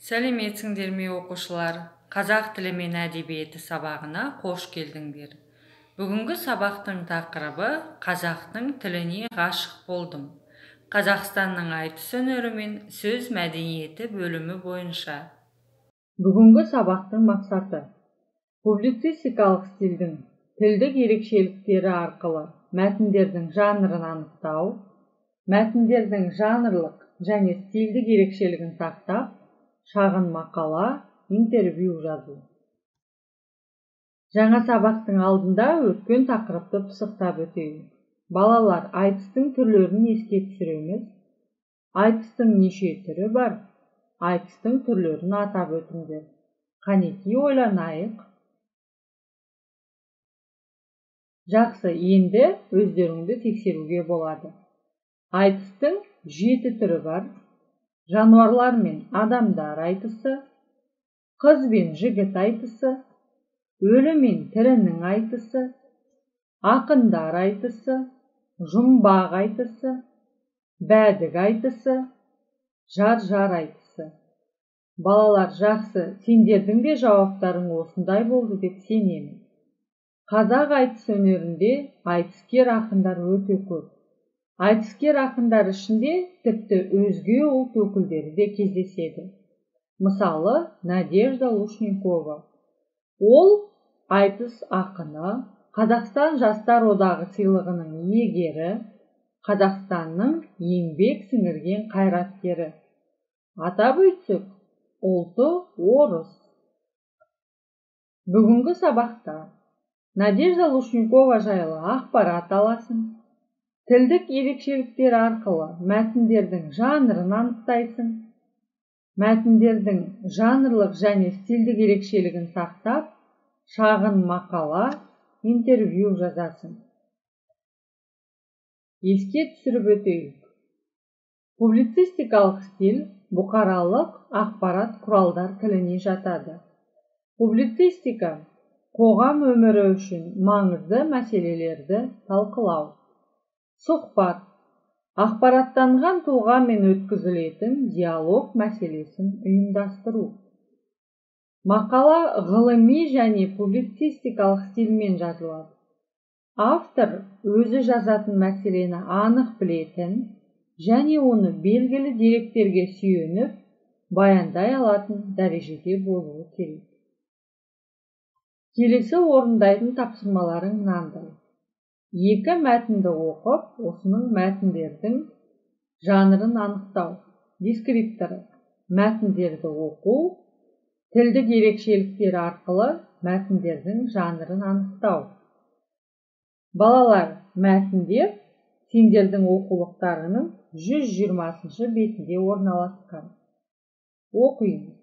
сәлеметсіңдер ме оқушылар? Қазақ тілі мен әдебиеті сабағына қош келдіңдер. Бүгінгі сабақтың тақырыбы қазақтың тіліне ғашық болдым қазақстанның айтыс өнері мен сөз мәдениеті бөлімі бойынша. Бүгінгі сабақтың мақсаты публицистикалық стильдің тілдік ерекшеліктері арқылы мәтіндердің жанрын анықтау мәтіндердің жанрлық және стильдік ерекшелігін сақтап шағын мақала интервью жазу. Жаңа сабақтың алдында өткен тақырыпты пысықтап өтейік балалар айтыстың түрлерін еске түсіреміз. Айтыстың неше түрі бар? Айтыстың түрлерін атап өтіңдер. Қанеки ойланайық. Жақсы енді өздеріңді тексеруге болады. Айтыстың жеті түрі бар. Жануарлар мен адамдар айтысы қыз бен жігіт айтысы өлі мен тірінің айтысы ақындар айтысы жұмбақ айтысы бәдік айтысы жар жар айтысы. Балалар жақсы сендердің де жауаптарың осындай болды деп сенемін. Қазақ айтыс өнерінде айтыскер ақындар өте көп. Айтыскер ақындар ішінде тіпті өзге ұлт өкілдері де кездеседі. Мысалы надежда лушникова. Ол айтыс ақыны қазақстан жастар одағы сыйлығының иегері қазақстанның еңбек сіңірген қайраткері. Атап өтсек ұлты орыс. Бүгінгі сабақта надежда лушникова жайлы ақпарат аласың. Тілдік ерекшеліктер арқылы мәтіндердің жанрын анықтайсың. Мәтіндердің жанрлық және стильдік ерекшелігін сақтап шағын мақала интервью жазасың. Еске түсіріп өтейік. Публицистикалық стиль бұқаралық ақпарат құралдар тіліне жатады. Публицистика қоғам өмірі үшін маңызды мәселелерді талқылау. Сұхбат. Ақпараттанған тұлғамен өткізілетін диалог мәселесін ұйымдастыру. Мақала ғылыми және публицистикалық стильмен жазылады. Автор өзі жазатын мәселені анық білетін және оны белгілі деректерге сүйеніп баяндай алатын дәрежеде болуы керек. Келесі орындайтын тапсырмаларың мынандай. Екі мәтінді оқып осының мәтіндердің жанрын анықтау. Дескрипторы мәтіндерді оқу тілдік ерекшеліктер арқылы мәтіндердің жанрын анықтау. Балалар мәтіндер сендердің оқулықтарының 120 бетінде орналасқан. Оқимыз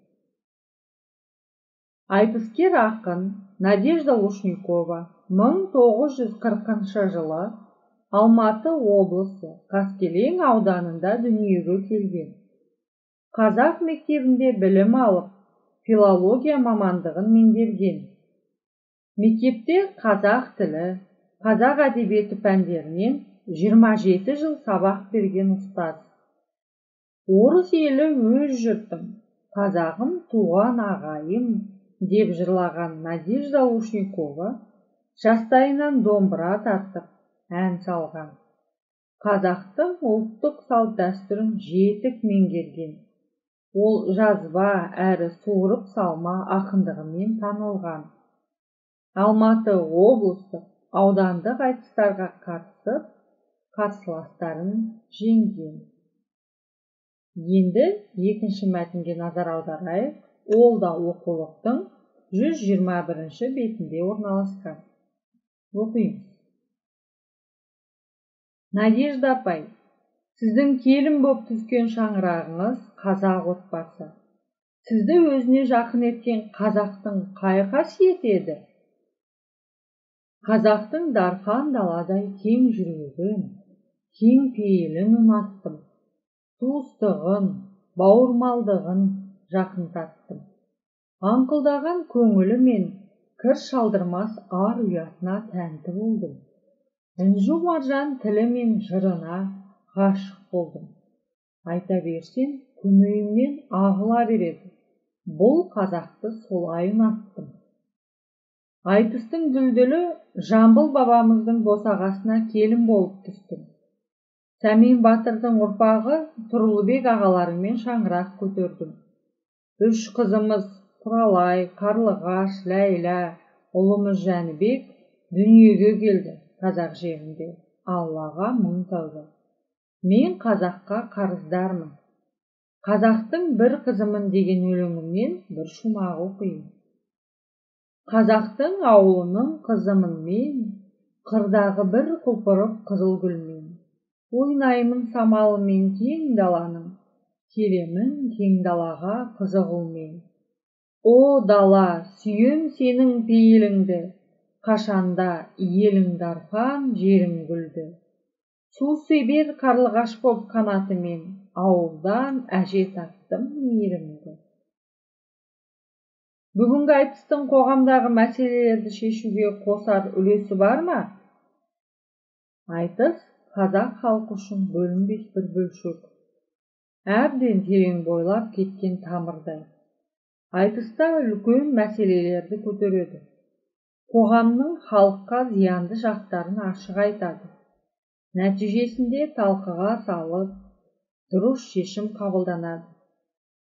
айтыскер ақын надежда лушникова 1940 жылы алматы облысы қаскелең ауданында дүниеге келген. Қазақ мектебінде білім алып филология мамандығын меңгерген. Мектепте қазақ тілі қазақ әдебиеті пәндерінен 27 жыл сабақ берген ұстаз. Орыс елі өз жұртым қазағым туған ағайым деп жырлаған надежда лушникова жастайынан домбыра тартып ән салған. Қазақтың ұлттық салт дәстүрін жетік меңгерген. Ол жазба әрі суырып салма ақындығымен танылған. Алматы облыстық аудандық айтыстарға қатысып қарсыластарын жеңген. Енді екінші мәтінге назар аударайық. Ол да оқулықтың 121 бетінде орналасқан. Оқимыз надежда апай сіздің келін боп түскен шаңырағыңыз қазақ отбасы. Сізді өзіне жақын еткен қазақтың қай қасиеті еді? Қазақтың дархан даладай кең жүрегін кең пейілін ұнаттым. Туыстығын бауырмалдығын жақындаттым аңқылдаған көңілі мен кір шалдырмас ар ұятына тәнті болдым. Інжу маржан тілі мен жырына ғашық болдым. Айта берсем көмейімнен ағыла береді. Бұл қазақты солай ұнаттым айтыстың дүлдүлі жамбыл бабамыздың босағасына келін болып түстім. Сәмен батырдың ұрпағы тұрлыбек ағаларымен шаңырақ көтердім. Үш қызымыз құралай қарлығаш ләйлә ұлымыз жәнібек дүниеге келді қазақ жерінде. Аллаға мың тәуба. Мен қазаққа қарыздармын. Қазақтың бір қызымын деген өлеңімнен бір шумақ оқиын. Қазақтың ауылының қызымын мен қырдағы бір құлпырып қызыл гүлмен. Ойнаймын самалымен кең даланың келемін кең далаға қызығумен. О дала сүйем сенің пейіліңді. Қашанда елің дархан жерің гүлді. Су себер қарлығаш боп қанатымен ауылдан әже таптым мейірімді. Бүгінгі айтыстың қоғамдағы мәселелерді шешуге қосар үлесі бар ма? Айтыс қазақ халқы үшін бөлінбес бір бөлшек. Әбден терең бойлап кеткен тамырдай. Айтыста үлкен мәселелерді көтереді. Қоғамның халыққа зиянды жақтарын ашық айтады. Нәтижесінде талқыға салып дұрыс шешім қабылданады.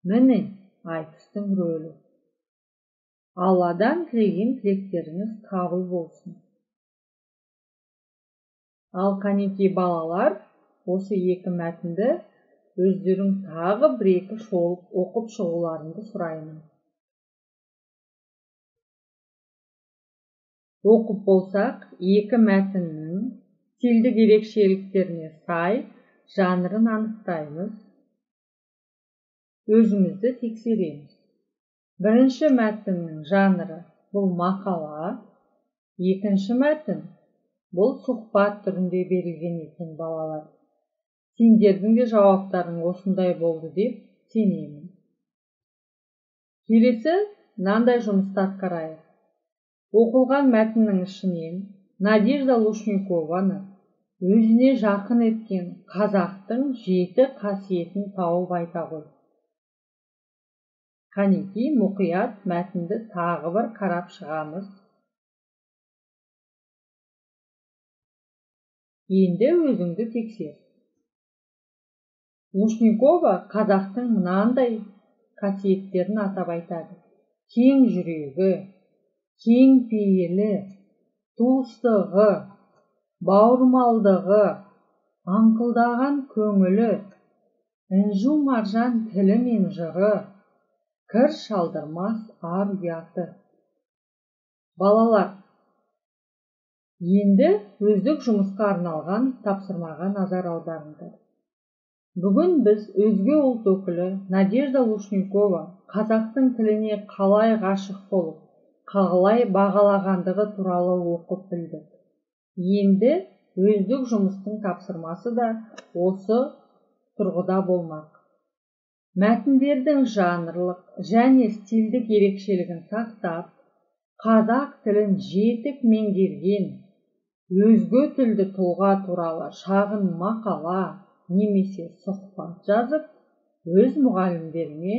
Міне айтыстың рөлі. Алладан тілеген тілектеріңіз қабыл болсын. Ал қанекей балалар осы екі мәтінді өздерің тағы бір екі шолып оқып шығуларыңды сұраймын. Оқып болсақ екі мәтіннің стильдік ерекшеліктеріне сай жанрын анықтаймыз. Өзімізді тексереміз. Бірінші мәтіннің жанры бұл мақала екінші мәтін бұл сұхбат түрінде берілген екен балалар. Сендердің де жауаптарың осындай болды деп сенемін. Келесі мынандай жұмысты атқарайық. Оқылған мәтіннің ішінен надежда лушникованы өзіне жақын еткен қазақтың жеті қасиетін тауып айта ғой қанекей мұқият мәтінді тағы бір қарап шығамыз. Енді өзіңді тексер. Лушникова қазақтың мынандай қасиеттерін атап айтады. Кең жүрегі кең пейілі туыстығы бауырмалдығы аңқылдаған көңілі інжу маржан тілі мен жыры кір шалдырмас ар ұяты. Балалар енді өздік жұмысқа арналған тапсырмаға назар аударыңдар. Бүгін біз өзге ұлт өкілі надежда лушникова қазақтың тіліне қалай ғашық болып қалай бағалағандығы туралы оқып білдік. Енді өздік жұмыстың тапсырмасы да осы тұрғыда болмақ. Мәтіндердің жанрлық және стильдік ерекшелігін сақтап қазақ тілін жетік меңгерген өзге тілді тұлға туралы шағын мақала немесе сұхбат жазып өз мұғалімдеріңе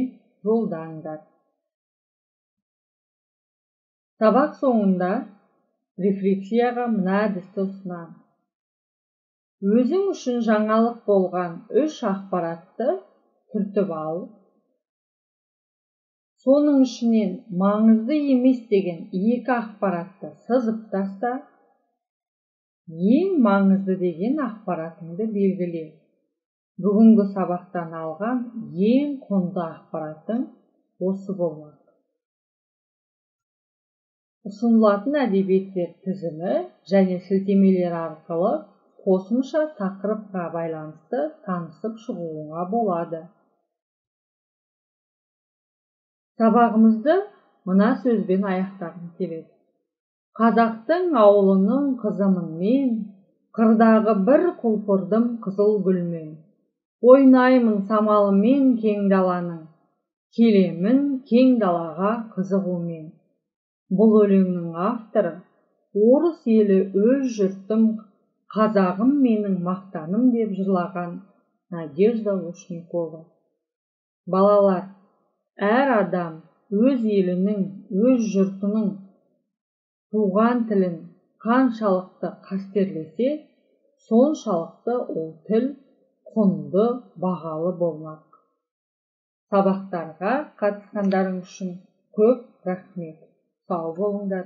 жолдаңдар. Сабақ соңында рефлексияға мына әдісті ұсынамын өзің үшін жаңалық болған үш ақпаратты түртіп ал соның ішінен маңызды емес деген екі ақпаратты сызып таста ең маңызды деген ақпаратыңды белгіле бүгінгі сабақтан алған ең құнды ақпаратың осы болмақ ұсынылатын әдебиеттер тізімі және сілтемелер арқылы қосымша тақырыпқа байланысты танысып шығуыңа болады. Сабағымызды мына сөзбен аяқтағым келеді. Қазақтың ауылының қызымын мен қырдағы бір құлпырдым қызыл гүлмен ойнаймын самалымен кең даланың келемін кең далаға қызығумен. Бұл өлеңнің авторы орыс елі өз жұртым қазағым менің мақтаным деп жырлаған надежда лушникова. Балалар әр адам өз елінің өз жұртының туған тілін қаншалықты қастерлесе соншалықты ол тіл құнды бағалы болмақ. Сабақтарға қатысқандарың үшін көп рахмет. 宝丰的